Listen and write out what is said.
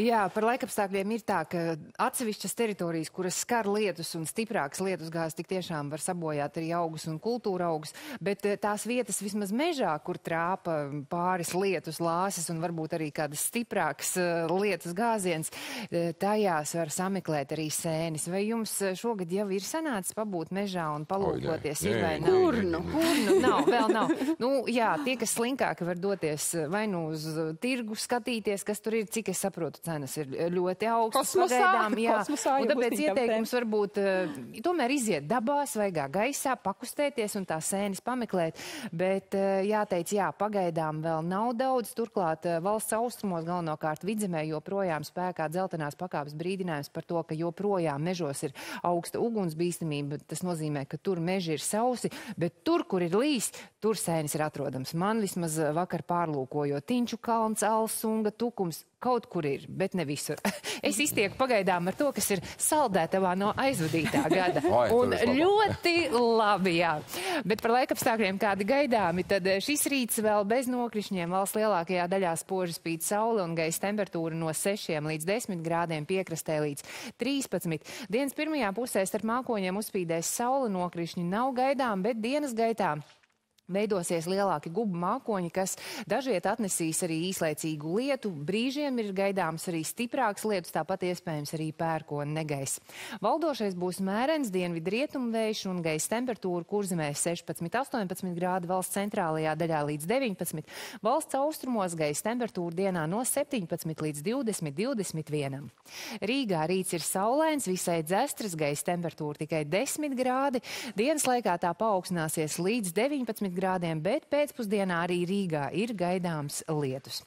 Jā, par laikapstākļiem ir tā, ka atsevišķas teritorijas, kuras skar lietus un stiprāks lietus gāzes, tik tiešām var sabojāt arī augus un kultūra augus, bet eh, tās vietas vismaz mežā, kur trāpa pāris lietus lāses un varbūt arī kādas stiprākas uh, lietus gāziens, uh, tajās var sameklēt arī sēnis. Vai jums šogad jau ir sanācis pabūt mežā un palūkoties? Ir vai Nē, nav? Kur nu? Kur nu? Nav, vēl nav. Nu, jā, tie, kas slinkāki var doties vai nu uz tirgu skatīties, kas tur ir, cik es saprotu, cenas ir ļoti augstas. Pagaidām, jā. kosmosā Un tāpēc ieteikums varbūt uh, tomēr iziet dabā, svaigā gaisā, pakustēties un tās sēnes pameklēt. Bet uh, jāteic, jā, pagaidām vēl nav daudz. Turklāt uh, valsts austrumos galvenokārt vidzemē joprojām spēkā dzeltenās pakāpes brīdinājums par to, ka joprojām mežos ir augsta ugunsbīstamība. Tas nozīmē, ka tur meži ir sausi, bet tur, kur ir līs, tur sēnes ir atrodams. Man vismaz vakar pārlūkojot Tinču kalns, Alsunga, Tukums, kaut kur ir, bet ne visur. Es iztieku pagaidām ar to, kas ir saldētavā no aizvadītā gada. Tur Un ļoti labi, jā. Bet par laikapstākļiem kādi gaidāmi, tad eh, šis rīts vēl bez nokrišņiem valsts lielākajā daļā spoži spīd saule un gaisa temperatūra no 6 līdz 10 grādiem piekrastē līdz 13. Dienas pirmajā pusē starp mākoņiem uzspīdēs saule nokrišņi nav gaidām, bet dienas gaitā. Veidosies lielāki gubu mākoņi, kas dažiet atnesīs arī īslaicīgu lietu. Brīžiem ir gaidāms arī stiprāks lietus, tāpat iespējams arī pērkona negaiss. Valdošais būs mērens dienvidu rietumvējš un gaisa temperatūra kurzemē 16-18 grādi valsts centrālajā daļā līdz 19. Valsts austrumos gaisa temperatūra dienā no 17 līdz 20-21. Rīgā rīts ir saulains, visai dzestras gaisa temperatūra tikai 10 grādi. Dienas laikā tā paaugstināsies līdz 19 grādiem, bet pēcpusdienā arī Rīgā ir gaidāms lietus.